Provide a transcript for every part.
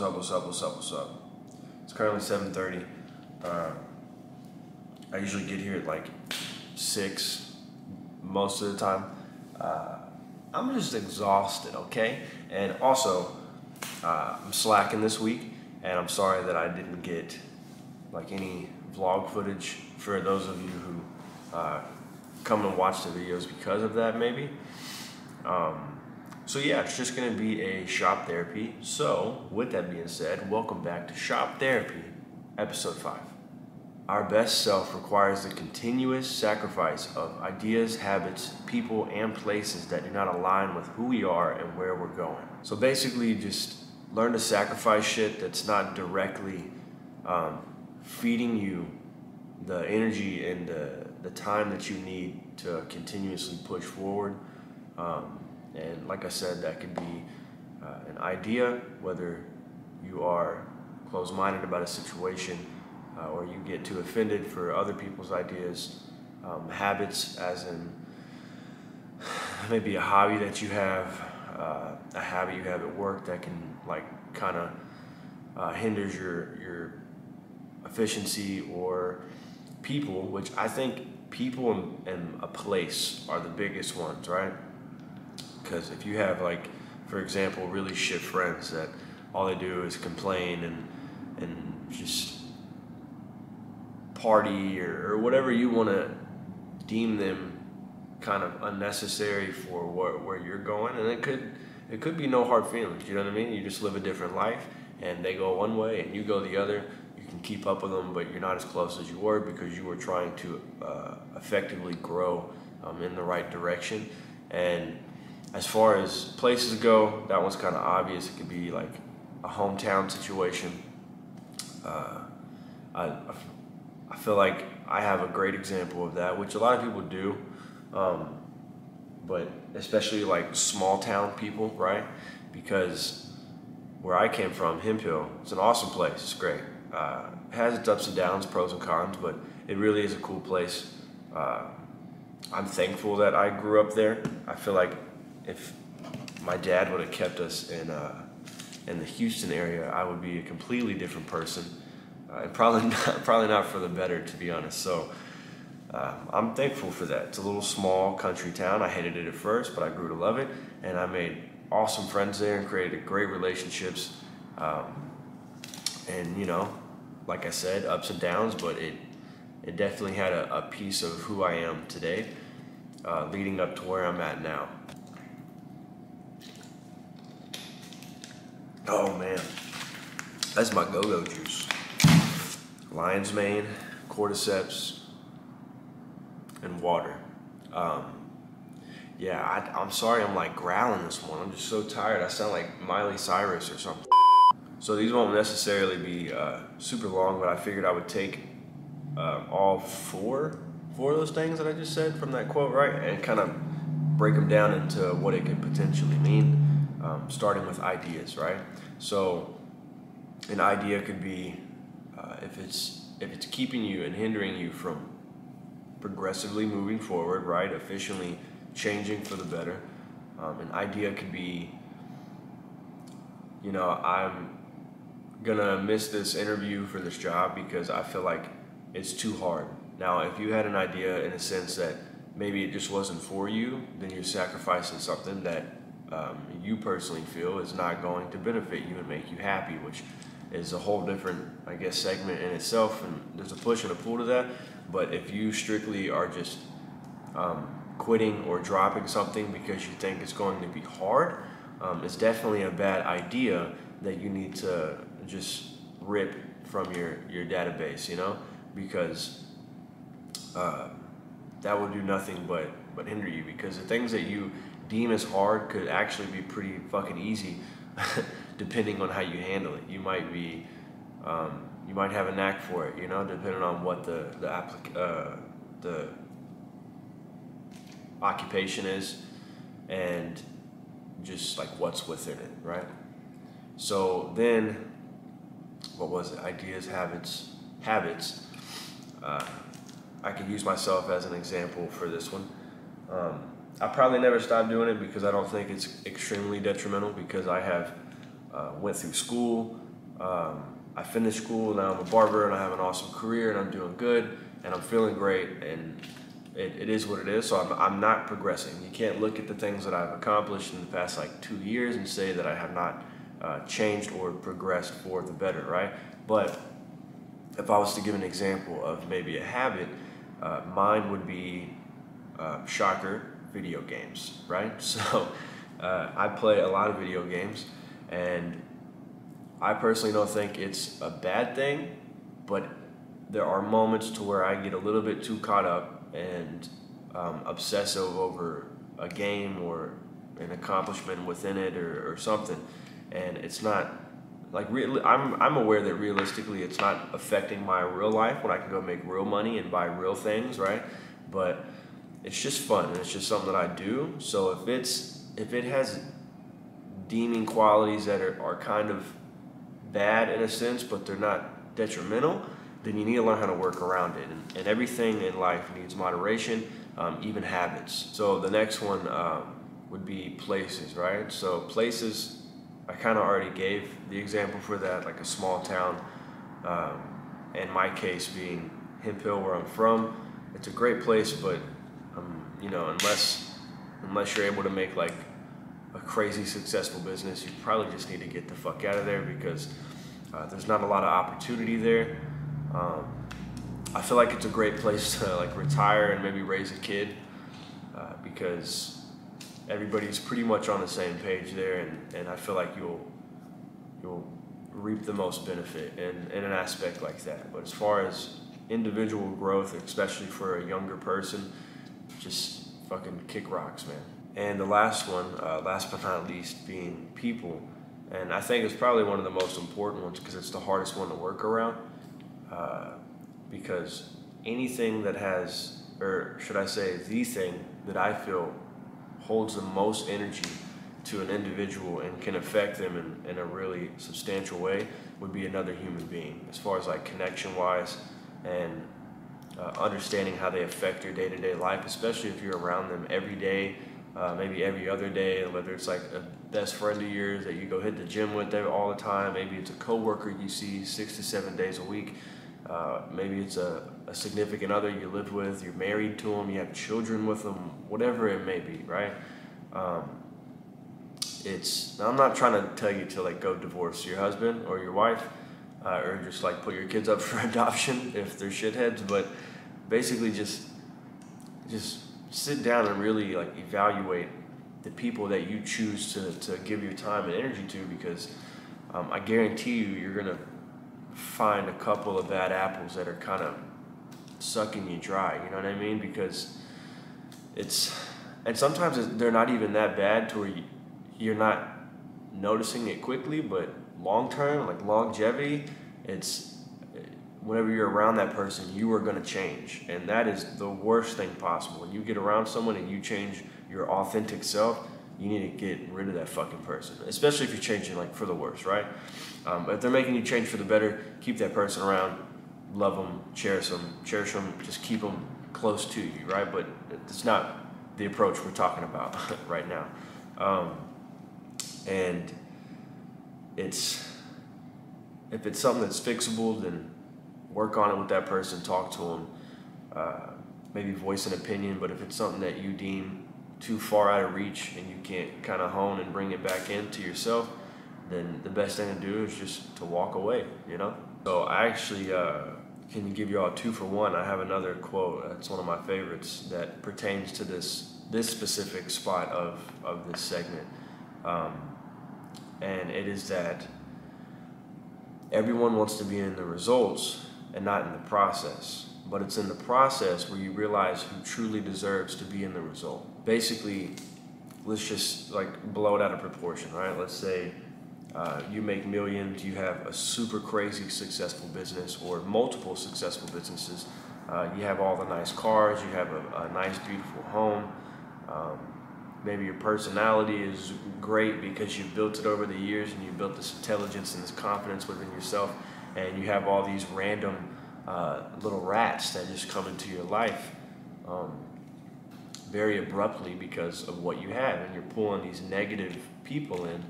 what's up, what's up, what's up, what's up? It's currently 7.30. Uh, I usually get here at like 6 most of the time. Uh, I'm just exhausted, okay? And also, uh, I'm slacking this week, and I'm sorry that I didn't get like any vlog footage for those of you who uh, come and watch the videos because of that, maybe. Um, so yeah, it's just gonna be a shop therapy. So with that being said, welcome back to Shop Therapy, episode five. Our best self requires the continuous sacrifice of ideas, habits, people, and places that do not align with who we are and where we're going. So basically, just learn to sacrifice shit that's not directly um, feeding you the energy and the, the time that you need to continuously push forward. Um, and like I said, that could be uh, an idea, whether you are closed minded about a situation uh, or you get too offended for other people's ideas. Um, habits, as in maybe a hobby that you have, uh, a habit you have at work that can like kind of uh, hinders your your efficiency or people, which I think people and, and a place are the biggest ones, right? Because if you have like for example really shit friends that all they do is complain and and just party or, or whatever you want to deem them kind of unnecessary for where, where you're going and it could it could be no hard feelings you know what i mean? You just live a different life and they go one way and you go the other. You can keep up with them but you're not as close as you were because you were trying to uh, effectively grow um, in the right direction. And as far as places go, that one's kind of obvious. It could be like a hometown situation. Uh, I, I feel like I have a great example of that, which a lot of people do, um, but especially like small town people, right? Because where I came from, Hemphill, it's an awesome place. It's great. Uh, it has its ups and downs, pros and cons, but it really is a cool place. Uh, I'm thankful that I grew up there. I feel like if my dad would have kept us in uh, in the Houston area, I would be a completely different person, uh, and probably not, probably not for the better, to be honest. So. Uh, I'm thankful for that. It's a little small country town. I hated it at first, but I grew to love it, and I made awesome friends there and created great relationships. Um, and you know, like I said, ups and downs, but it it definitely had a, a piece of who I am today, uh, leading up to where I'm at now. Oh man, that's my go-go juice. Lion's mane, cordyceps, and water. Um, yeah, I, am sorry I'm like growling this morning. I'm just so tired. I sound like Miley Cyrus or something. So these won't necessarily be uh, super long, but I figured I would take uh, all four, four of those things that I just said from that quote, right, and kind of break them down into what it could potentially mean um, starting with ideas, right? So an idea could be uh, if it's if it's keeping you and hindering you from progressively moving forward, right? Efficiently changing for the better. Um, an idea could be, you know, I'm gonna miss this interview for this job because I feel like it's too hard. Now, if you had an idea in a sense that maybe it just wasn't for you, then you're sacrificing something that um, you personally feel is not going to benefit you and make you happy, which is a whole different, I guess, segment in itself. And there's a push and a pull to that. But if you strictly are just um, quitting or dropping something because you think it's going to be hard, um, it's definitely a bad idea that you need to just rip from your, your database, you know, because uh, that will do nothing but, but hinder you because the things that you deem as hard could actually be pretty fucking easy depending on how you handle it. You might be, um, you might have a knack for it, you know, depending on what the the applic- uh, the occupation is, and just like what's within it, right? So then, what was it? Ideas, habits, habits. Uh, I could use myself as an example for this one. Um, I probably never stop doing it because I don't think it's extremely detrimental because I have uh, went through school, Um, I finished school, now I'm a barber and I have an awesome career and I'm doing good and I'm feeling great and it, it is what it is. So I'm, I'm not progressing. You can't look at the things that I've accomplished in the past like two years and say that I have not uh, changed or progressed for the better, right? But if I was to give an example of maybe a habit, uh, mine would be uh, shocker video games, right? So uh, I play a lot of video games, and I personally don't think it's a bad thing, but there are moments to where I get a little bit too caught up and um, obsessive over a game or an accomplishment within it or, or something, and it's not like I'm I'm aware that realistically it's not affecting my real life when I can go make real money and buy real things, right? But it's just fun and it's just something that I do. So if it's if it has deeming qualities that are, are kind of bad in a sense, but they're not detrimental, then you need to learn how to work around it. And, and everything in life needs moderation, um, even habits. So the next one um, would be places, right? So places I kind of already gave the example for that, like a small town. Um, in my case, being Hemphill, where I'm from, it's a great place, but um, you know, unless unless you're able to make like a crazy successful business, you probably just need to get the fuck out of there because uh, there's not a lot of opportunity there. Um, I feel like it's a great place to like retire and maybe raise a kid uh, because everybody's pretty much on the same page there, and, and I feel like you'll you'll reap the most benefit in, in an aspect like that. But as far as individual growth, especially for a younger person, just fucking kick rocks, man. And the last one, uh, last but not least, being people. And I think it's probably one of the most important ones because it's the hardest one to work around. Uh, because anything that has, or should I say, the thing that I feel holds the most energy to an individual and can affect them in, in a really substantial way would be another human being as far as like connection wise and uh, understanding how they affect your day-to-day life especially if you're around them every day uh, maybe every other day whether it's like a best friend of yours that you go hit the gym with all the time maybe it's a coworker you see six to seven days a week uh, maybe it's a, a, significant other you lived with, you're married to them, you have children with them, whatever it may be, right? Um, it's I'm not trying to tell you to like go divorce your husband or your wife, uh, or just like put your kids up for adoption if they're shitheads, but basically just just sit down and really like evaluate the people that you choose to, to give your time and energy to because um, I guarantee you you're gonna find a couple of bad apples that are kind of sucking you dry. You know what I mean? Because it's and sometimes they're not even that bad to where you're not noticing it quickly, but long term, like longevity, it's whenever you're around that person, you are going to change, and that is the worst thing possible. When you get around someone and you change your authentic self, you need to get rid of that fucking person, especially if you're changing like for the worse, right? Um, but if they're making you change for the better, keep that person around, love them, cherish them, cherish them, just keep them close to you, right? But it's not the approach we're talking about right now. Um, and it's if it's something that's fixable, then work on it with that person, talk to them, uh, maybe voice an opinion. But if it's something that you deem too far out of reach and you can't kind of hone and bring it back into yourself, then the best thing to do is just to walk away, you know? So I actually uh, can give you all two for one. I have another quote, that's one of my favorites, that pertains to this this specific spot of, of this segment. Um, and it is that everyone wants to be in the results and not in the process but it's in the process where you realize who truly deserves to be in the result. Basically, let's just like blow it out of proportion, right? Let's say uh, you make millions, you have a super crazy successful business or multiple successful businesses. Uh, you have all the nice cars, you have a, a nice, beautiful home. Um, maybe your personality is great because you've built it over the years and you built this intelligence and this confidence within yourself, and you have all these random uh, little rats that just come into your life um, very abruptly because of what you have, and you're pulling these negative people in,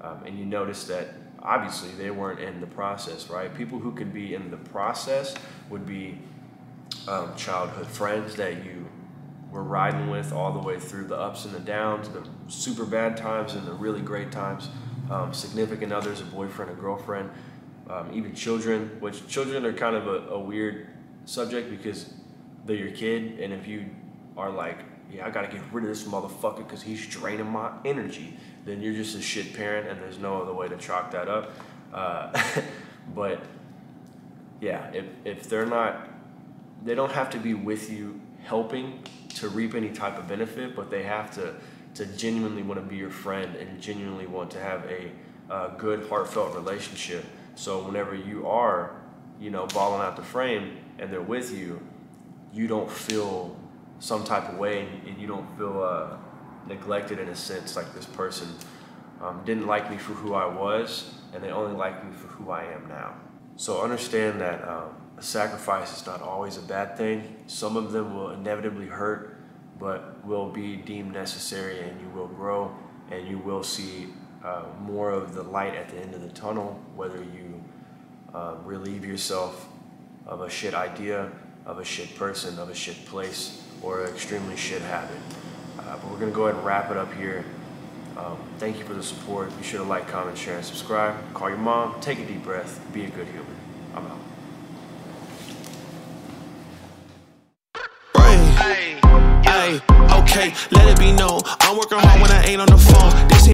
um, and you notice that obviously they weren't in the process, right? People who could be in the process would be um, childhood friends that you were riding with all the way through the ups and the downs, the super bad times and the really great times. Um, significant others, a boyfriend, a girlfriend, um, even children. Which children are kind of a, a weird subject because they're your kid, and if you are like, yeah, I gotta get rid of this motherfucker because he's draining my energy, then you're just a shit parent, and there's no other way to chalk that up. Uh, but yeah, if, if they're not, they don't have to be with you helping to reap any type of benefit, but they have to to genuinely want to be your friend and genuinely want to have a, good heartfelt relationship. So whenever you are, you know, balling out the frame and they're with you, you don't feel some type of way and you don't feel uh, neglected in a sense like this person um, didn't like me for who I was and they only like me for who I am now. So understand that um, a sacrifice is not always a bad thing. Some of them will inevitably hurt, but will be deemed necessary and you will grow and you will see uh, more of the light at the end of the tunnel, whether you uh, relieve yourself of a shit idea, of a shit person, of a shit place, or an extremely shit habit. Uh, but we're going to go ahead and wrap it up here. Um, thank you for the support. Be sure to like, comment, share, and subscribe. Call your mom, take a deep breath, be a good human. I'm out. Okay, let it be known. I'm working hard when I ain't on the phone. This